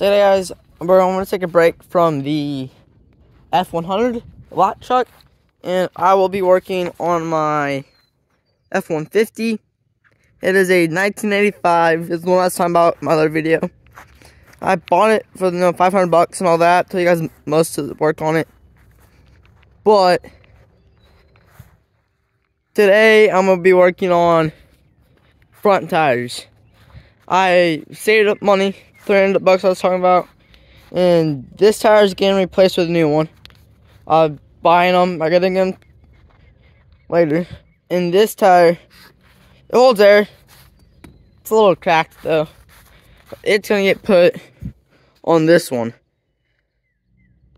So hey guys, I'm gonna take a break from the F100 lot truck, and I will be working on my F150. It is a 1985. This is the was talking about my other video. I bought it for you know 500 bucks and all that. Tell you guys most of the work on it, but today I'm gonna be working on front tires. I saved up money 300 bucks I was talking about. And this tire is getting replaced with a new one. I'm buying them. I gotta get them later. And this tire, it holds air. It's a little cracked though. It's gonna get put on this one.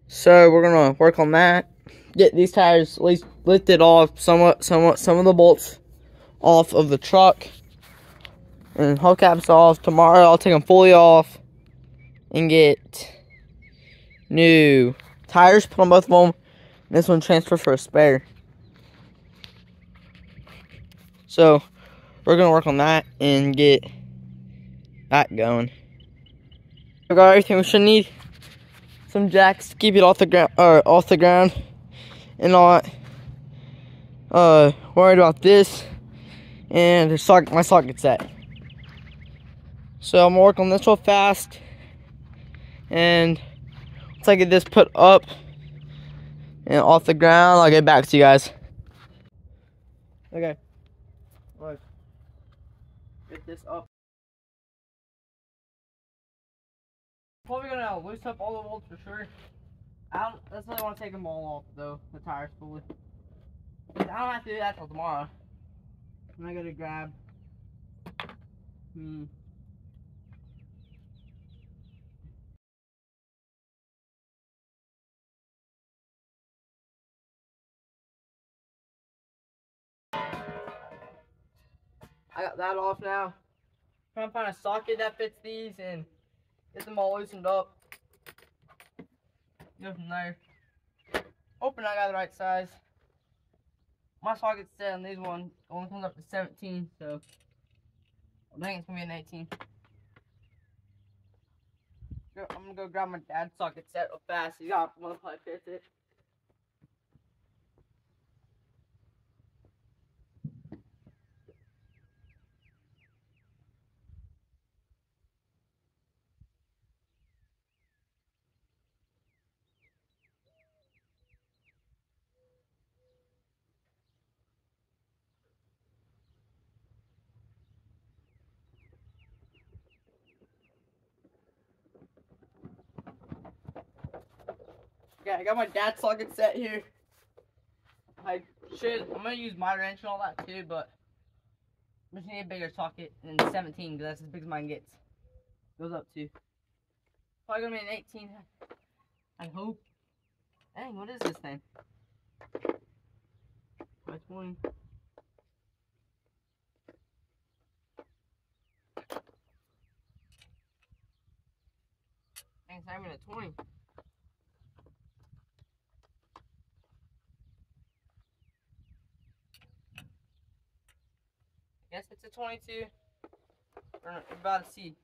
So we're gonna work on that. Get these tires at least lifted off somewhat, somewhat, some of the bolts off of the truck and hubcaps off. Tomorrow I'll take them fully off and get new tires put on both of them. this one transfer for a spare. So we're gonna work on that and get that going. We got everything we should need. Some jacks to keep it off the ground or off the ground and not uh worried about this and the socket my socket set. So I'm gonna work on this real fast. And once I get this put up and off the ground, I'll get back to you guys. Okay. Look. Get this up. Probably gonna loosen up all the bolts for sure. I don't necessarily want to take them all off though, the tires fully. I don't have to do that till tomorrow. I'm not gonna grab. Hmm. I got that off now. Trying to find a socket that fits these and get them all loosened up. Go from there. Hoping I got the right size. My socket's set on these one only comes up to 17, so I think it's gonna be an 18. I'm gonna go grab my dad's socket set real fast. He got one probably fits it. Okay, I got my dad's socket set here. I should, I'm gonna use my wrench and all that too, but I'm just need a bigger socket than 17 because that's as big as mine gets. Goes up to. Probably gonna be an 18. I hope. Dang, what is this thing? My 20. Dang, not even a 20. It's a 22. We're about to see.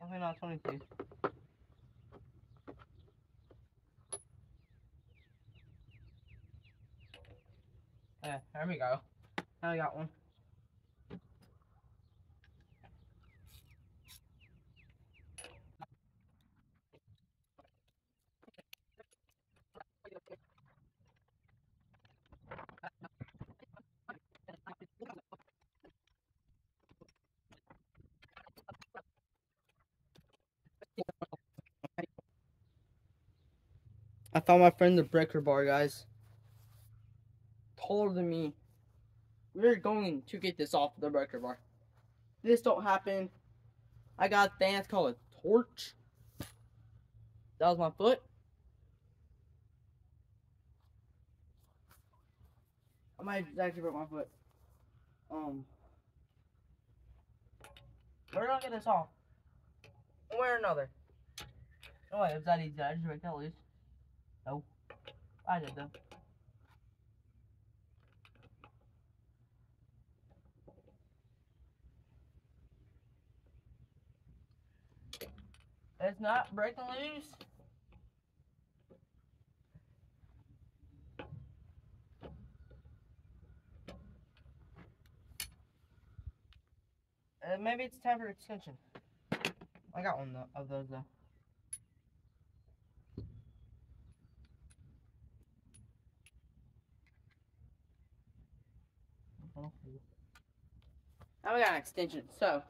Definitely not 22. Yeah, there we go. Now I got one. I found my friend the breaker bar, guys. Taller than me. We're going to get this off the breaker bar. This don't happen. I got a thing that's called a torch. That was my foot. I might actually broke my foot. Um. We're gonna get this off. One way or another. Oh it was that easy. I just break that loose. No. I did them. It's not breaking loose. Uh, maybe it's time for extension. I got one of those though. Now we got an extension, so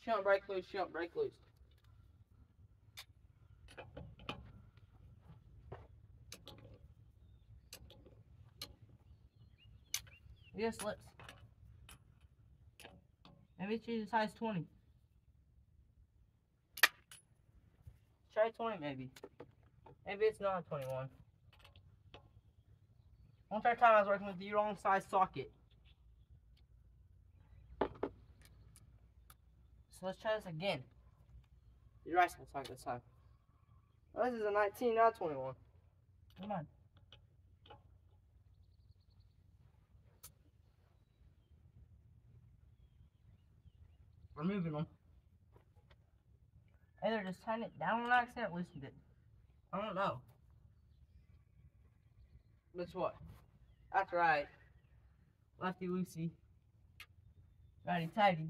she don't break loose, she don't break loose. Yes, let's. Maybe she's a size 20. Try 20 maybe. Maybe it's not a 21. One time I was working with the wrong size socket. So let's try this again. You're right side socket this time. Oh, this is a 19, not 21. Come on. We're moving them. Either just tighten it down on accident or loosened it. I don't know. That's what? That's right. Lefty loosey. Righty tighty.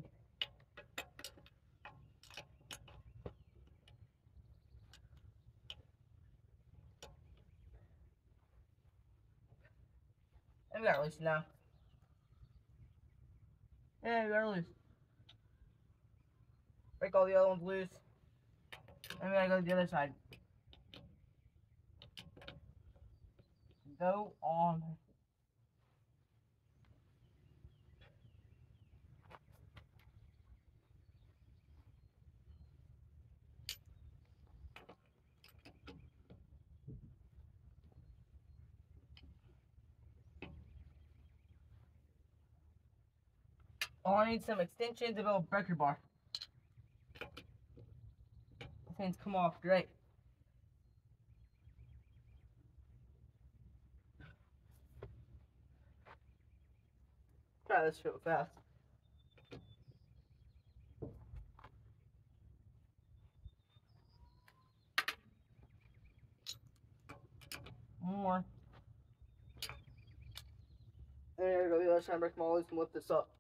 We got loose now. Yeah, we got loose. Break all the other ones loose. And we gotta go to the other side. Go on. Oh, I need some extensions of a breaker bar. Things come off great. Try this real fast. More. There go the other side, break and lift this up.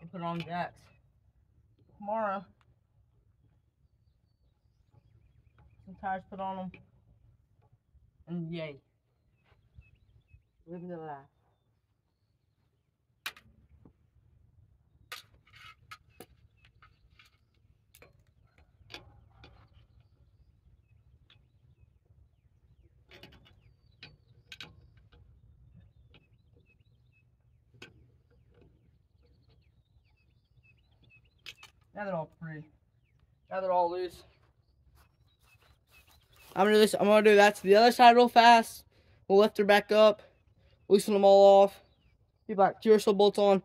And put on jacks. Tomorrow. Some tires put on them. And yay. Living the life. Now they're all pretty. Now they're all loose. I'm gonna do this. I'm gonna do that to the other side real fast. We'll lift her back up, loosen them all off. Get back duracell bolts on.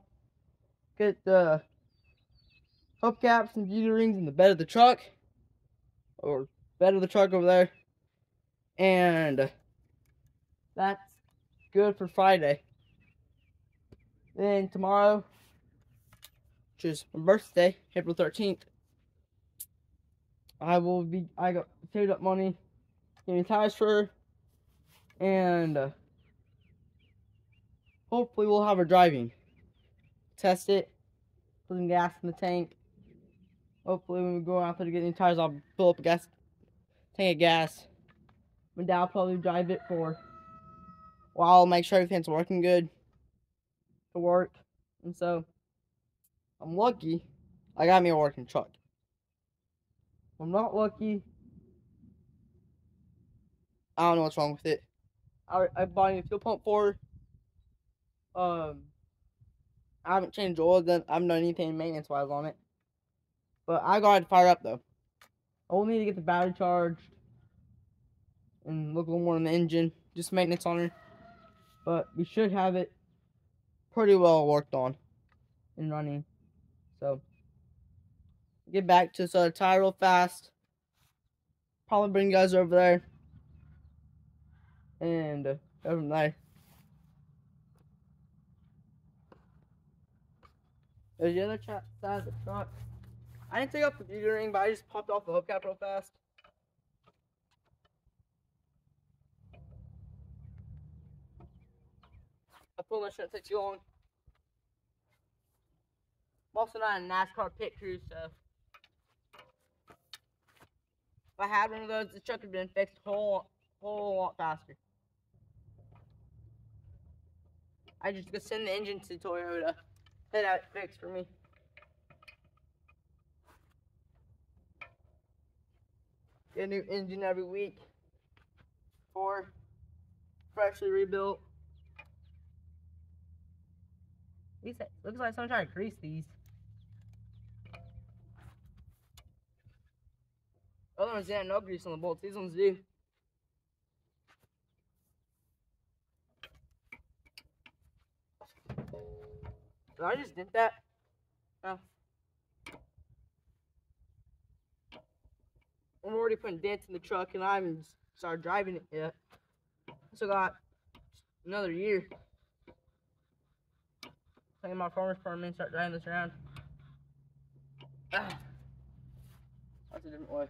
Get the hubcaps and beauty rings in the bed of the truck, or bed of the truck over there. And that's good for Friday. Then tomorrow, which is my birthday, April 13th, I will be, I got saved up money getting tires for her, and uh, hopefully we'll have her driving. Test it, put some gas in the tank. Hopefully when we go out there to get new tires, I'll fill up a gas tank of gas. My dad will probably drive it for while I'll make sure everything's working good to work. And so I'm lucky I got me a working truck. I'm not lucky I don't know what's wrong with it. I, I bought a fuel pump for Um, I haven't changed oil. Then I haven't done anything maintenance wise on it. But I got it fire up though. I will need to get the battery charged and look a little more on the engine. Just maintenance on her. But we should have it pretty well worked on and running. So get back to the tire real fast. Probably bring you guys over there and uh, from there. There's the other side of the truck. I didn't take off the beauty ring, but I just popped off the hubcap real fast. I pulled my shouldn't take too long. I'm also not a NASCAR pit crew, so if I had one of those, the truck would have been fixed a whole, whole lot faster. I just go send the engine to Toyota. That fixed for me. Get a new engine every week. Or freshly rebuilt. These looks like someone trying to grease these. Other ones didn't no grease on the bolts. These ones do. Did I just did that? Oh. I'm already putting dents in the truck and I haven't started driving it yet. So got another year. Take my farmer's permit and start driving this around. Ah. That's a different way.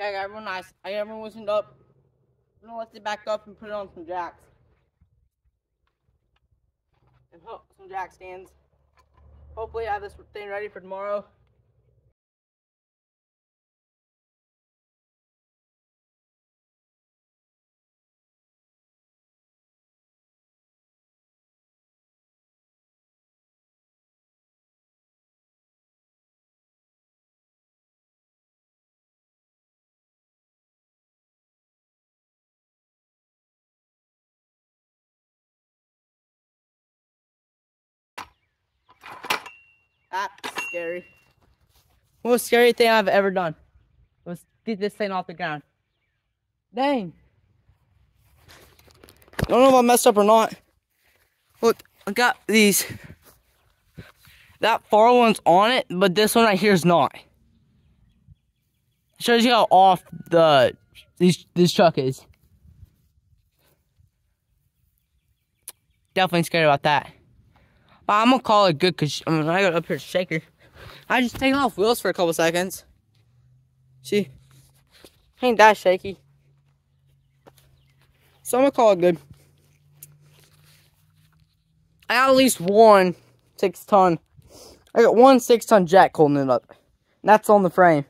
I got everyone nice. I got everyone loosened up. I'm gonna lift it back up and put it on some jacks. And hook some jack stands. Hopefully I have this thing ready for tomorrow. That's scary. Most scary thing I've ever done was get this thing off the ground. Dang. I Don't know if I messed up or not. Look, I got these. That far one's on it, but this one right here is not. Shows you how off the this this truck is. Definitely scared about that. But I'm gonna call it good because I, mean, I got up here to shake her. I just taking off wheels for a couple seconds. See? Ain't that shaky. So I'm gonna call it good. I got at least one six ton. I got one six ton jack holding it up. That's on the frame.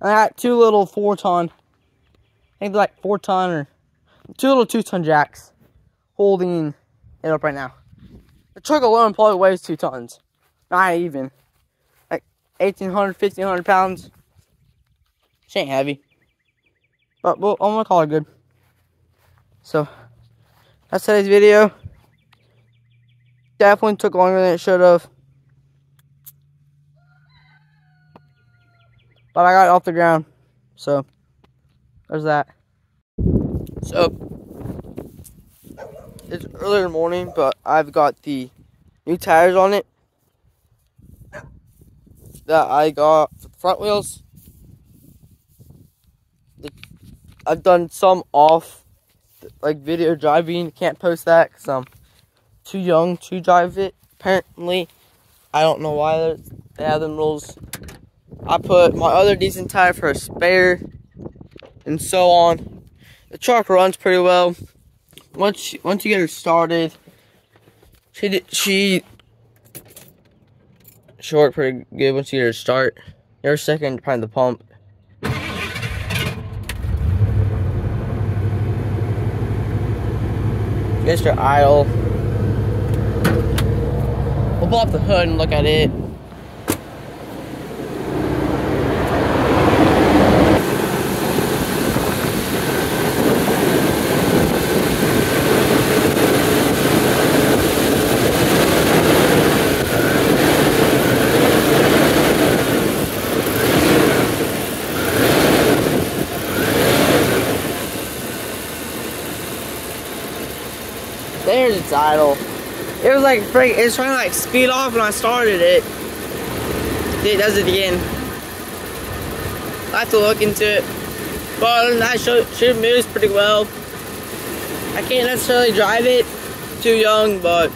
And I got two little four ton. I think like four ton or two little two ton jacks holding it up right now. Truck alone probably weighs two tons. Not even. Like 1,800, 1,500 pounds. She ain't heavy. But well, I'm gonna call it good. So, that's today's video. Definitely took longer than it should have. But I got it off the ground. So, there's that. So, it's the morning, but I've got the new tires on it that I got for the front wheels. I've done some off, like video driving. Can't post that because I'm too young to drive it. Apparently, I don't know why they have them rules. I put my other decent tire for a spare, and so on. The truck runs pretty well once once you get her started, she did, she worked pretty good once you get her start. Every second behind the pump. Her idle. We'll pull up the hood and look at it. There's its idle. It was like it was trying to like speed off when I started it. It does it again. I have to look into it. But that should, should moves pretty well. I can't necessarily drive it too young, but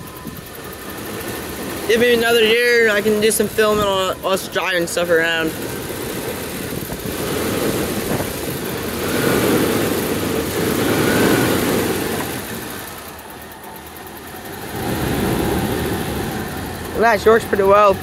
give me another year and I can do some filming on us driving stuff around. That works pretty well.